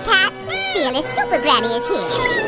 cats. Fearless Super Granny is here.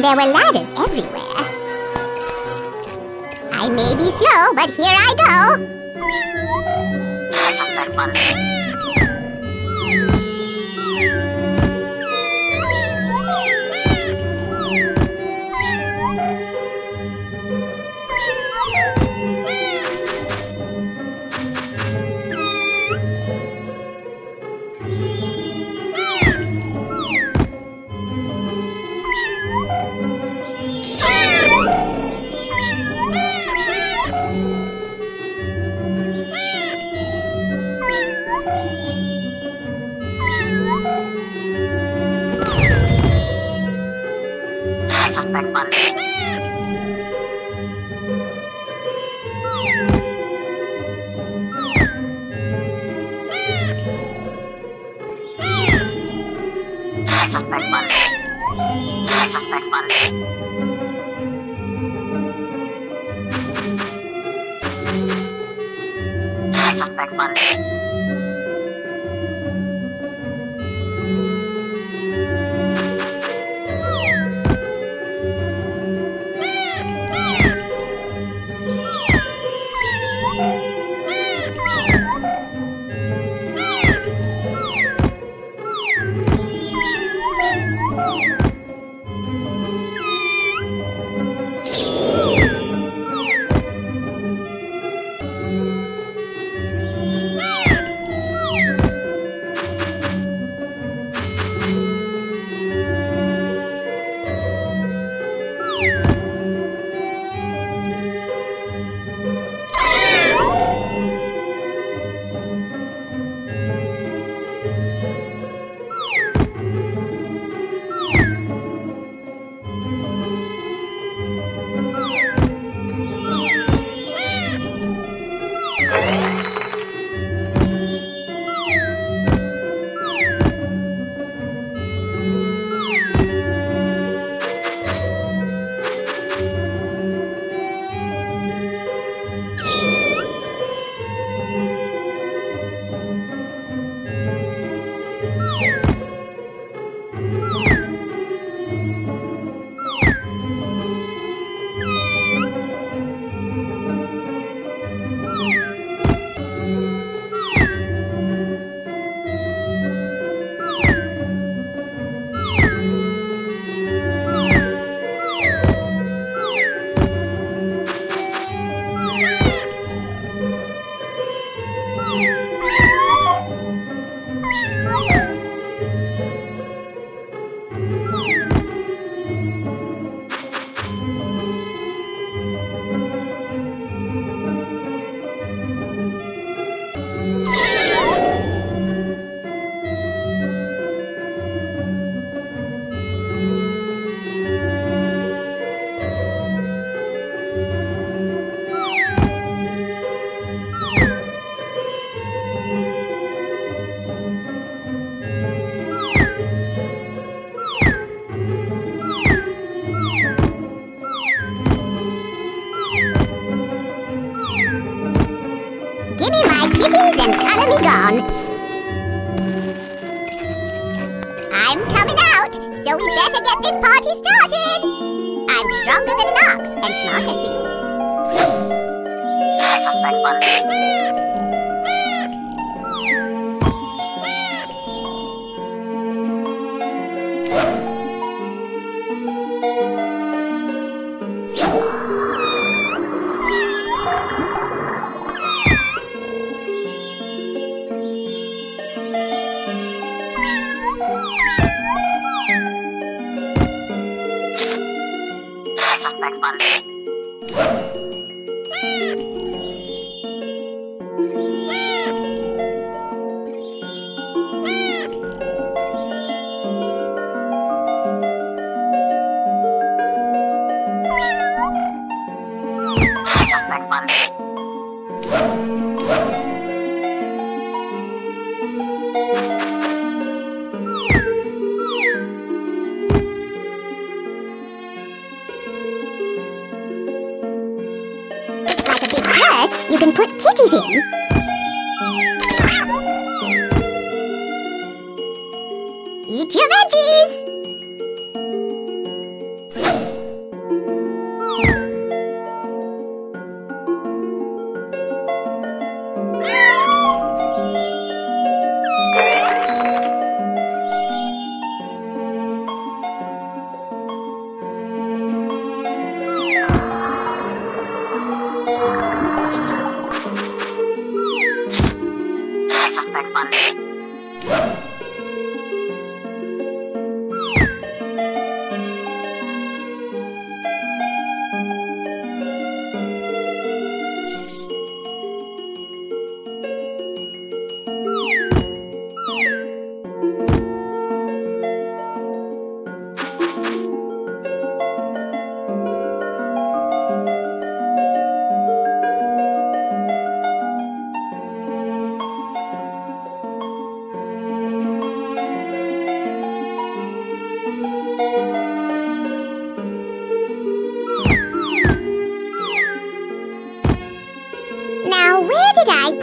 When there were ladders everywhere. I may be slow, but here I go. Segmen. Segmen. Segmen. Segmen. clothes and color me gone. I'm coming out, so we better get this party started. I'm stronger than an ox and smarter than you. Too. It's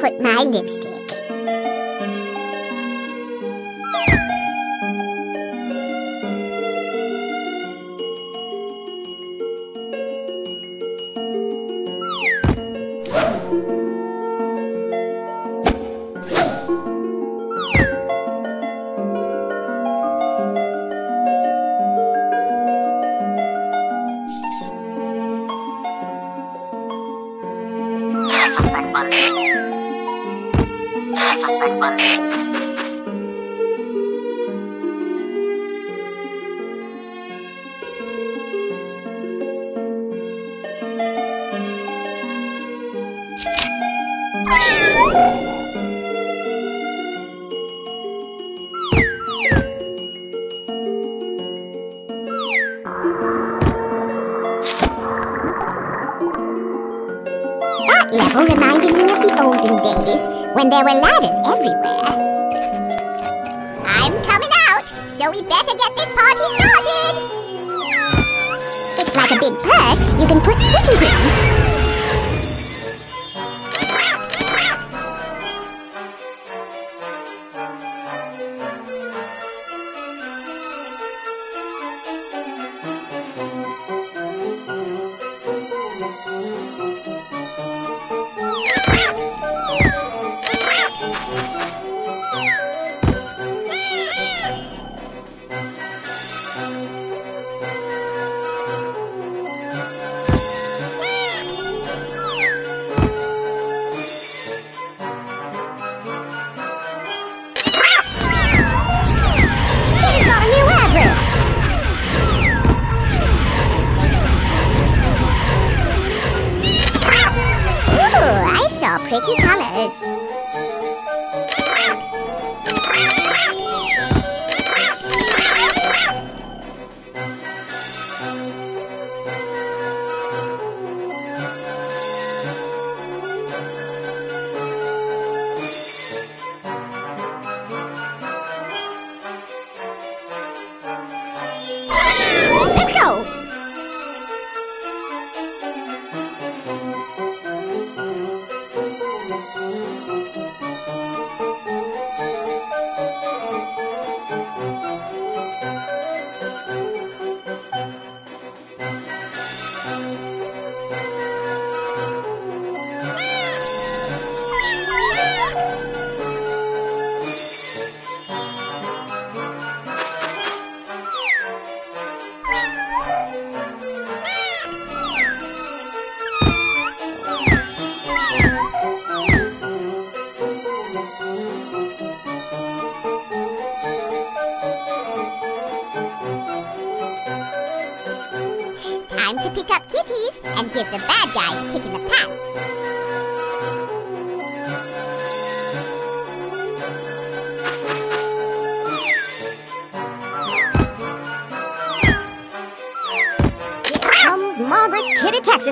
put my lipstick? That level reminded me of the olden days when there were ladders everywhere. I'm coming out, so we better get this party started. It's like a big purse you can put kitties in. Pretty colors.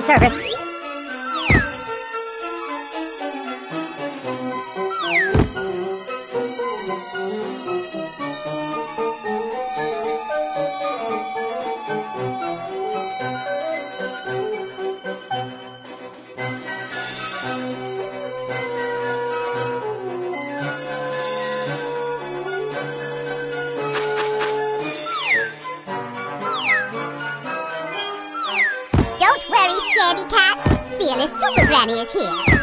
Service. Cats. Fearless Super Granny is here.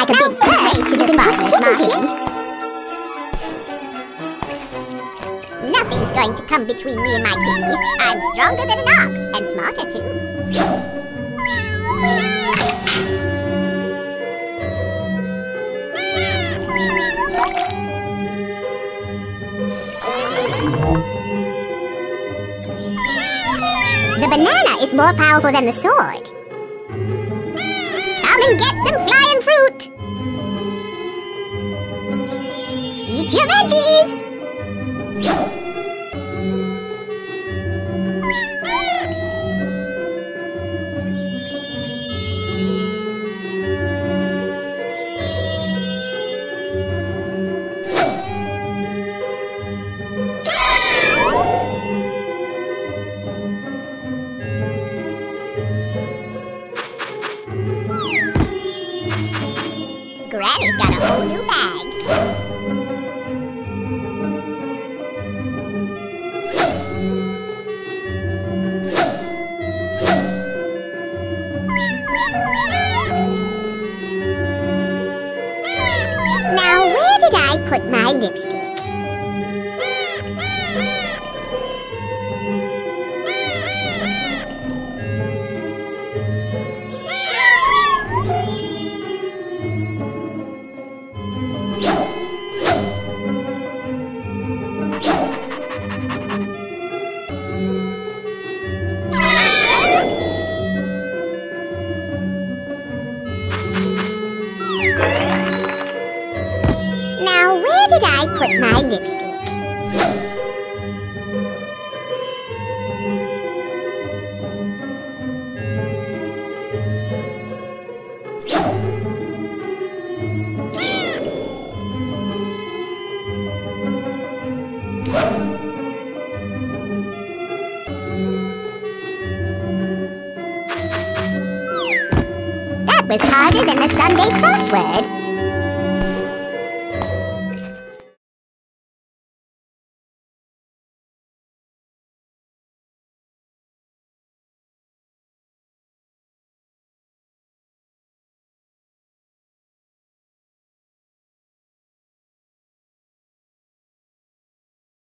Like a big parade to the farmer's market. Nothing's going to come between me and my kitties. I'm stronger than an ox, and smarter too. The banana is more powerful than the sword. Come and get some flying Your veggies! Put my lipstick? Put my lipstick? That was harder than the Sunday crossword.